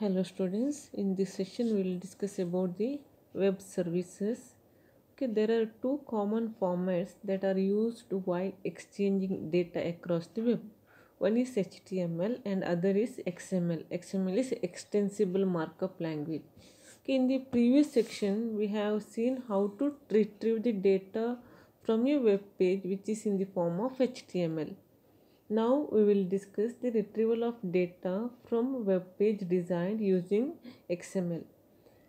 Hello students, in this session we will discuss about the web services. Okay, there are two common formats that are used while exchanging data across the web. One is HTML and other is XML. XML is extensible markup language. Okay, in the previous section we have seen how to retrieve the data from a web page which is in the form of HTML. Now we will discuss the retrieval of data from web page designed using XML.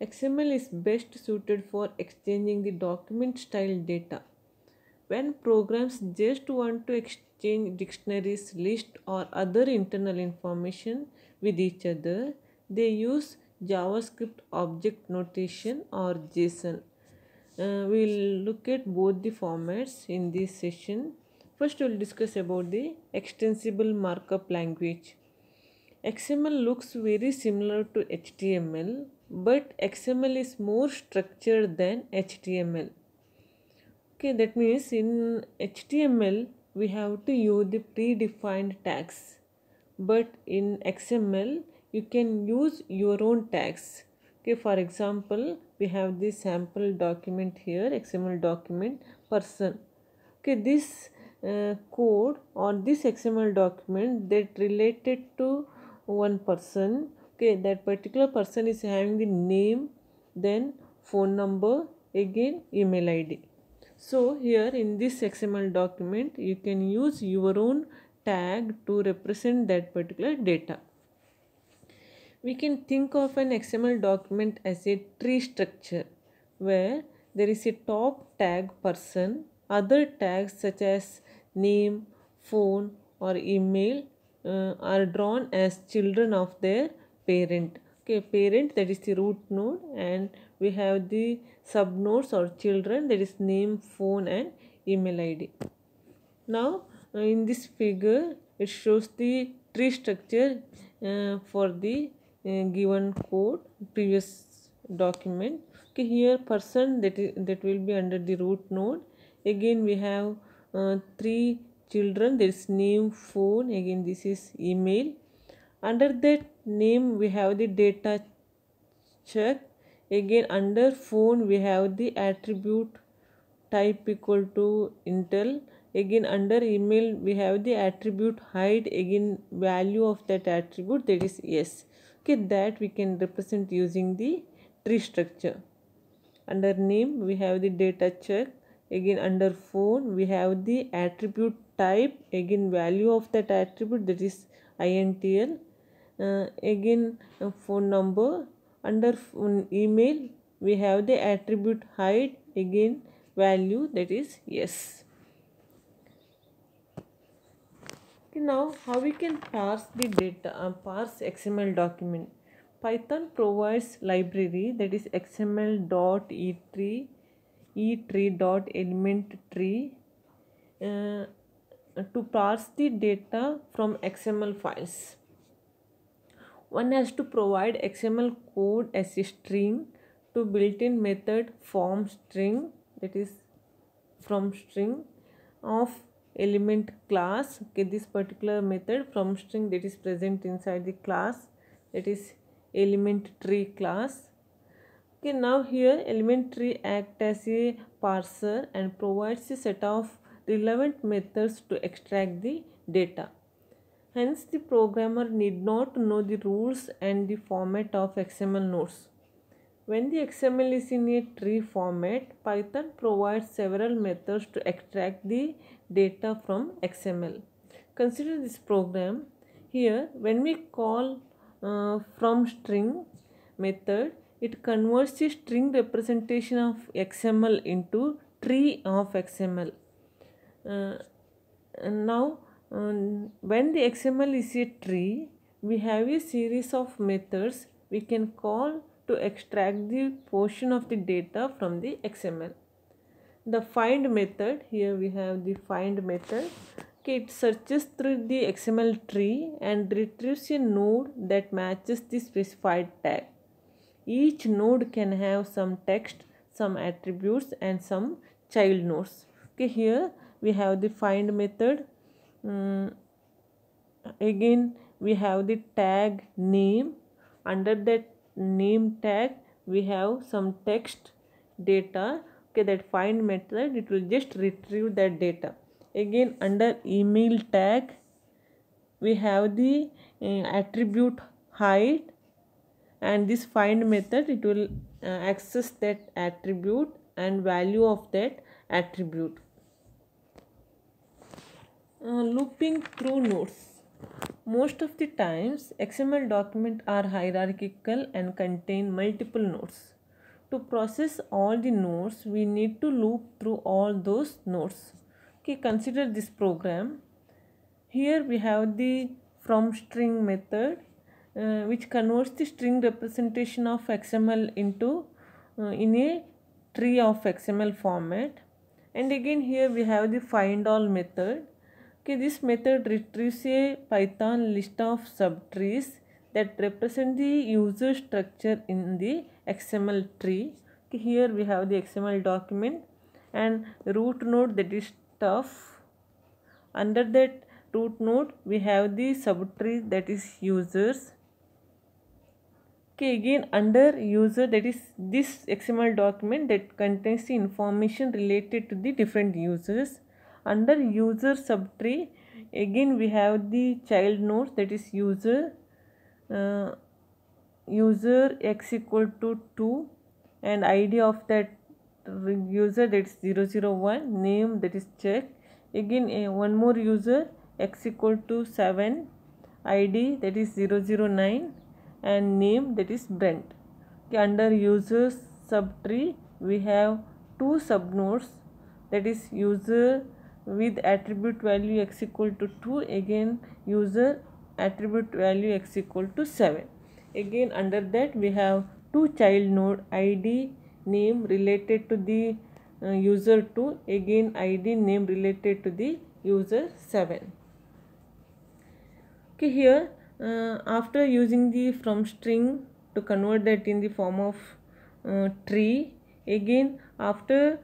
XML is best suited for exchanging the document style data. When programs just want to exchange dictionaries, list or other internal information with each other, they use JavaScript object notation or JSON. Uh, we'll look at both the formats in this session. First, we'll discuss about the extensible markup language. XML looks very similar to HTML, but XML is more structured than HTML. Okay, that means in HTML we have to use the predefined tags, but in XML you can use your own tags. Okay, for example, we have this sample document here, XML document person. Okay, this uh, code or this xml document that related to one person. Okay that particular person is having the name then phone number again email id so here in this xml document you can use your own tag to represent that particular data. We can think of an xml document as a tree structure where there is a top tag person other tags such as name, phone or email uh, are drawn as children of their parent. Okay, parent that is the root node and we have the subnodes or children that is name, phone and email ID. Now uh, in this figure it shows the tree structure uh, for the uh, given code previous document. Okay, here person that is that will be under the root node. Again we have uh, three children there is name phone again this is email. Under that name we have the data check again under phone we have the attribute type equal to intel. Again under email we have the attribute height again value of that attribute that is yes okay that we can represent using the tree structure. Under name we have the data check again under phone we have the attribute type. Again value of that attribute that is intl uh, again uh, phone number. Under phone email we have the attribute height. Again value that is yes. Okay, now how we can parse the data uh, parse xml document? Python provides library that is xml.e3 etree dot element tree uh, to parse the data from xml files. One has to provide xml code as a string to built-in method from string that is from string of element class. Okay this particular method from string that is present inside the class that is element tree class Okay, now here element tree act as a parser and provides a set of relevant methods to extract the data. Hence, the programmer need not know the rules and the format of XML nodes. When the XML is in a tree format, Python provides several methods to extract the data from XML. Consider this program. Here, when we call uh, from string method, it converts the string representation of XML into tree of XML. Uh, now, um, when the XML is a tree, we have a series of methods we can call to extract the portion of the data from the XML. The find method, here we have the find method. Okay, it searches through the XML tree and retrieves a node that matches the specified tag each node can have some text some attributes and some child nodes. Okay here we have the find method. Um, again we have the tag name. Under that name tag we have some text data. Okay that find method it will just retrieve that data. Again under email tag we have the uh, attribute height and this find method it will uh, access that attribute and value of that attribute. Uh, looping through nodes most of the times xml documents are hierarchical and contain multiple nodes to process all the nodes we need to loop through all those nodes okay consider this program. Here we have the from string method uh, which converts the string representation of XML into uh, in a tree of XML format. And again here we have the find all method. Okay this method retrieves a python list of subtrees that represent the user structure in the XML tree. Okay, here we have the XML document and root node that is stuff. Under that root node we have the subtree that is users okay again under user that is this xml document that contains the information related to the different users. Under user subtree again we have the child nodes that is user uh, user x equal to 2 and id of that user that is 001 name that is check. Again uh, one more user x equal to 7 id that is 009 and name that is Brent. Okay, under users subtree we have two subnodes. That is user with attribute value x equal to 2 again user attribute value x equal to 7 again under that we have two child node id name related to the uh, user 2 again id name related to the user 7 okay here uh, after using the from string to convert that in the form of uh, tree again after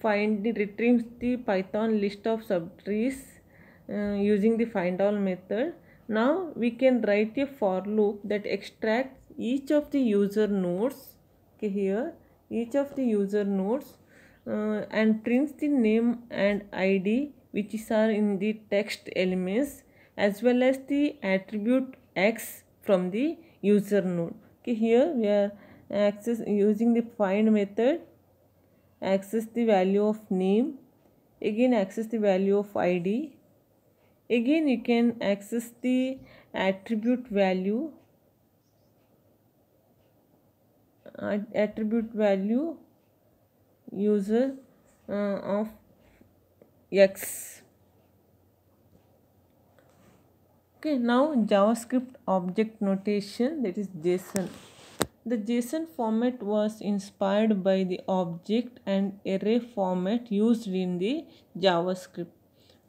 find the retrieves the python list of subtrees uh, using the find all method now we can write a for loop that extracts each of the user nodes okay here each of the user nodes uh, and prints the name and id which is are in the text elements as well as the attribute x from the user node. Okay here we are access using the find method access the value of name again access the value of id again you can access the attribute value attribute value user uh, of x okay now javascript object notation that is json. The json format was inspired by the object and array format used in the javascript.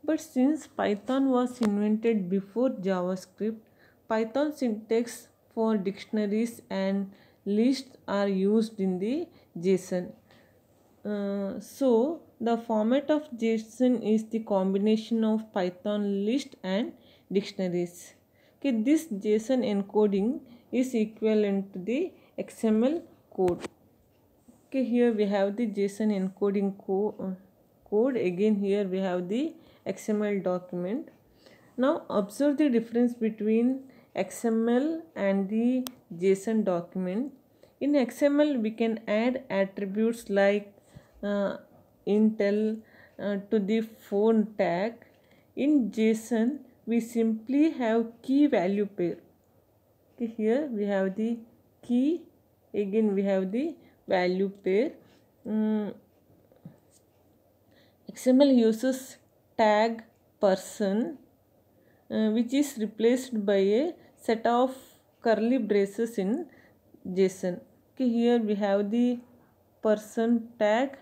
But since python was invented before javascript python syntax for dictionaries and lists are used in the json. Uh, so the format of json is the combination of python list and dictionaries. Okay, this JSON encoding is equivalent to the XML code. Okay, here we have the JSON encoding co code. Again, here we have the XML document. Now, observe the difference between XML and the JSON document. In XML, we can add attributes like uh, Intel uh, to the phone tag. In JSON, we simply have key value pair okay here we have the key again we have the value pair um, xml uses tag person uh, which is replaced by a set of curly braces in json. Okay here we have the person tag.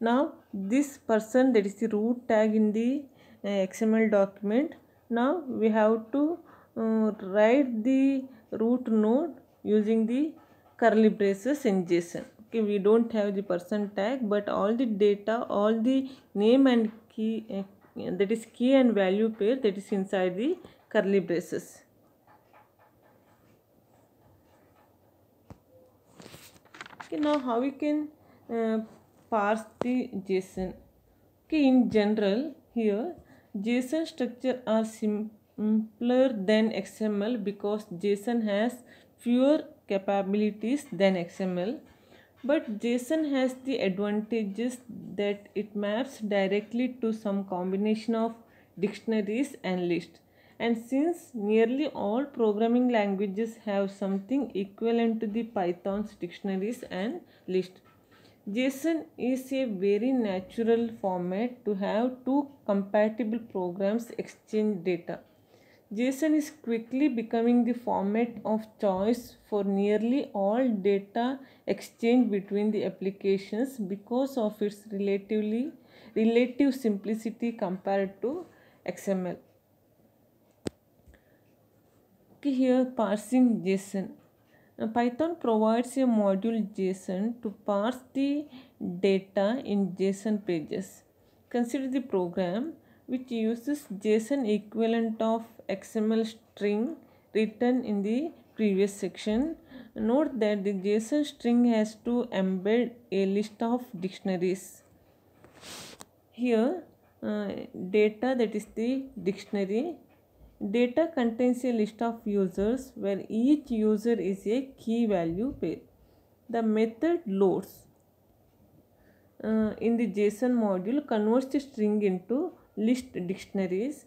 Now this person that is the root tag in the XML document. Now we have to uh, write the root node using the curly braces in JSON. Okay, we don't have the person tag, but all the data, all the name and key, uh, that is key and value pair that is inside the curly braces. Okay, now how we can uh, parse the JSON. Okay, in general here JSON structure are simpler than XML because JSON has fewer capabilities than XML. But JSON has the advantages that it maps directly to some combination of dictionaries and lists. And since nearly all programming languages have something equivalent to the Python's dictionaries and list, JSON is a very natural format to have two compatible programs exchange data. JSON is quickly becoming the format of choice for nearly all data exchange between the applications because of its relatively relative simplicity compared to XML. Here parsing JSON. Python provides a module JSON to parse the data in JSON pages. Consider the program which uses JSON equivalent of XML string written in the previous section. Note that the JSON string has to embed a list of dictionaries. Here uh, data that is the dictionary data contains a list of users where each user is a key value pair. The method loads uh, in the json module converts the string into list dictionaries.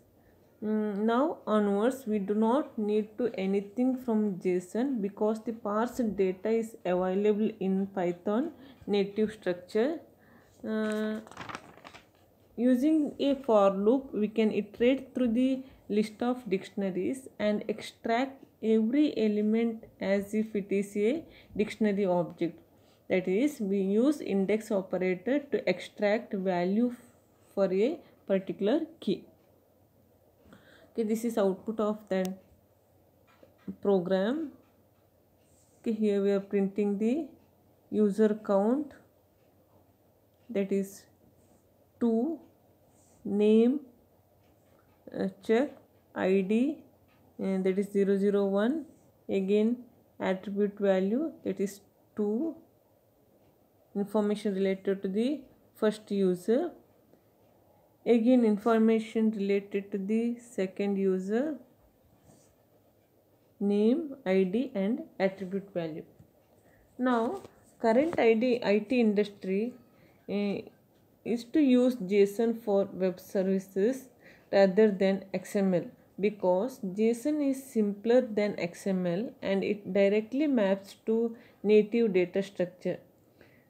Mm, now onwards we do not need to anything from json because the parsed data is available in python native structure. Uh, Using a for loop, we can iterate through the list of dictionaries and extract every element as if it is a dictionary object. That is, we use index operator to extract value for a particular key. Okay, this is output of that program. Okay, here we are printing the user count that is 2 name uh, check id and that is 001 again attribute value that is 2 information related to the first user. Again information related to the second user name id and attribute value. Now current id it industry uh, is to use JSON for web services rather than XML because JSON is simpler than XML and it directly maps to native data structure.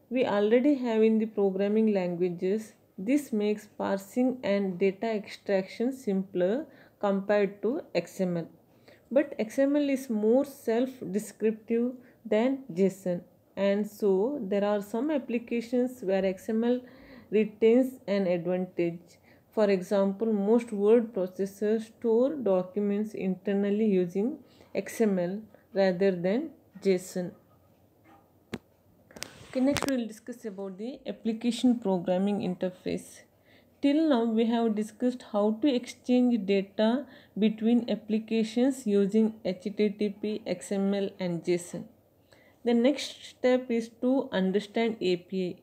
We already have in the programming languages. This makes parsing and data extraction simpler compared to XML. But XML is more self-descriptive than JSON and so there are some applications where XML retains an advantage. For example, most word processors store documents internally using XML rather than JSON. Okay, next we will discuss about the application programming interface. Till now we have discussed how to exchange data between applications using HTTP, XML and JSON. The next step is to understand API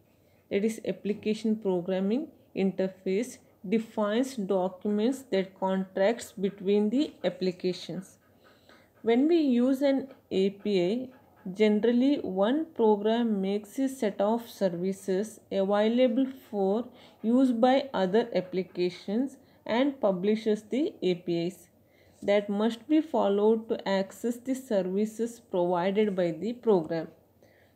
that is application programming interface defines documents that contracts between the applications. When we use an API, generally one program makes a set of services available for use by other applications and publishes the APIs that must be followed to access the services provided by the program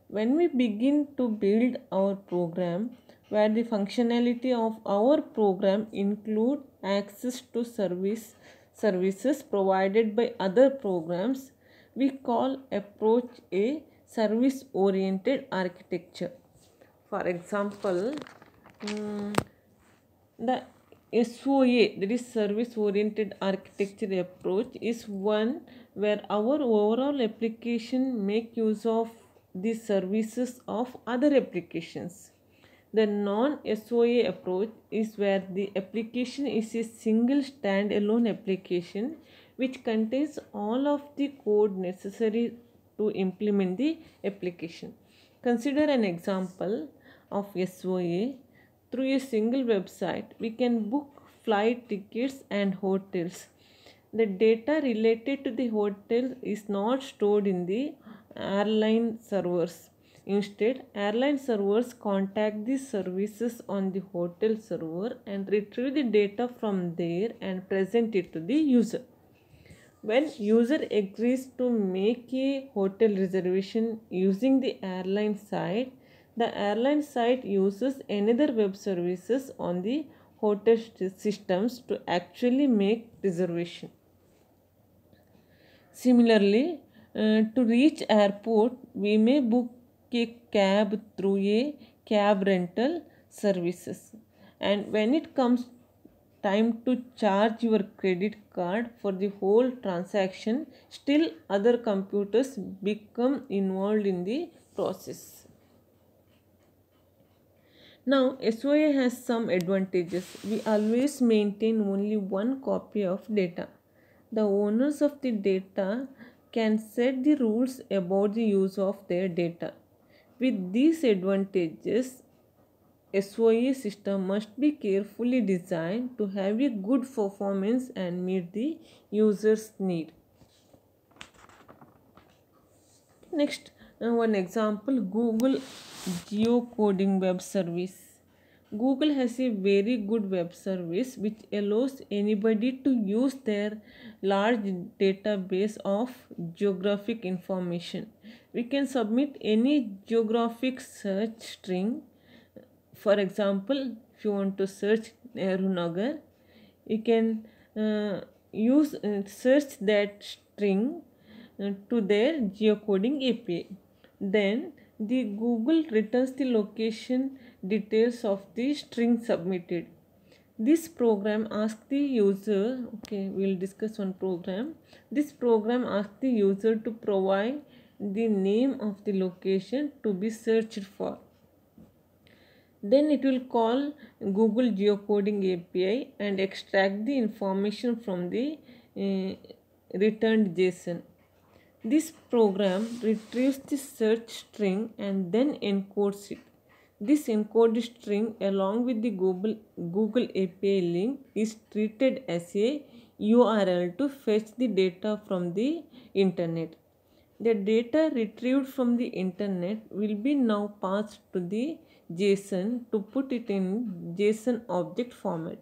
when we begin to build our program where the functionality of our program include access to service services provided by other programs we call approach a service oriented architecture for example um, the SOA that is service oriented architecture approach is one where our overall application make use of the services of other applications. The non-SOA approach is where the application is a single standalone application which contains all of the code necessary to implement the application. Consider an example of SOA. Through a single website, we can book flight tickets and hotels. The data related to the hotel is not stored in the airline servers. Instead, airline servers contact the services on the hotel server and retrieve the data from there and present it to the user. When user agrees to make a hotel reservation using the airline site, the airline site uses another web services on the hotel systems to actually make reservation. Similarly, uh, to reach airport, we may book a cab through a cab rental services. And when it comes time to charge your credit card for the whole transaction, still other computers become involved in the process. Now, SOA has some advantages. We always maintain only one copy of data. The owners of the data can set the rules about the use of their data. With these advantages, SOA system must be carefully designed to have a good performance and meet the user's need. Next, uh, one example Google geocoding web service. Google has a very good web service which allows anybody to use their large database of geographic information. We can submit any geographic search string. For example, if you want to search Nehru Nagar, you can uh, use uh, search that string uh, to their geocoding API. Then the Google returns the location details of the string submitted. This program asks the user, okay, we'll discuss one program. This program asks the user to provide the name of the location to be searched for. Then it will call Google Geocoding API and extract the information from the uh, returned JSON. This program retrieves the search string and then encodes it. This encoded string along with the Google, Google API link is treated as a URL to fetch the data from the internet. The data retrieved from the internet will be now passed to the JSON to put it in JSON object format.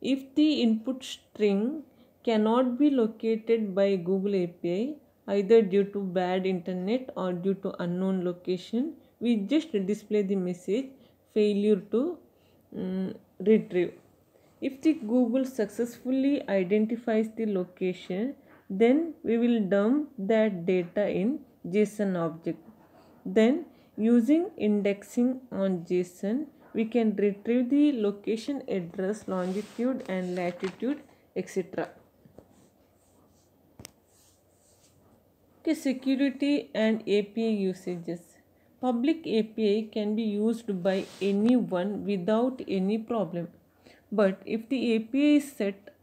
If the input string cannot be located by Google API, either due to bad internet or due to unknown location. We just display the message failure to um, retrieve. If the google successfully identifies the location then we will dump that data in json object. Then using indexing on json we can retrieve the location address longitude and latitude etc Security and API usages. Public API can be used by anyone without any problem. But if the API is set,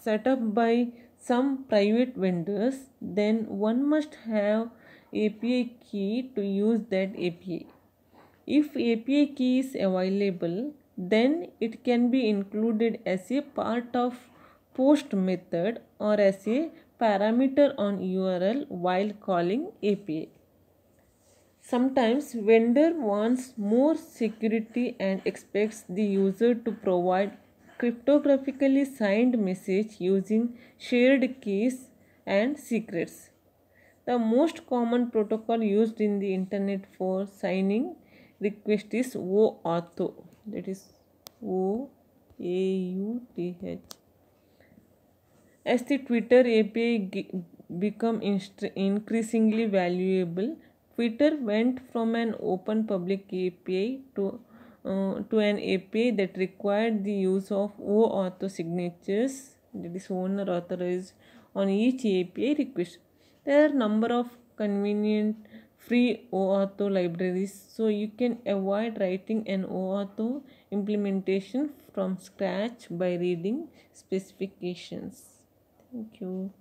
set up by some private vendors, then one must have API key to use that API. If API key is available, then it can be included as a part of post method or as a parameter on URL while calling API. Sometimes vendor wants more security and expects the user to provide cryptographically signed message using shared keys and secrets. The most common protocol used in the internet for signing request is OAuth that is O A U T H as the Twitter API become increasingly valuable, Twitter went from an open public API to uh, to an API that required the use of OAuth signatures, that is owner authorized on each API request. There are number of convenient free OAuth libraries, so you can avoid writing an OAuth implementation from scratch by reading specifications. Thank you.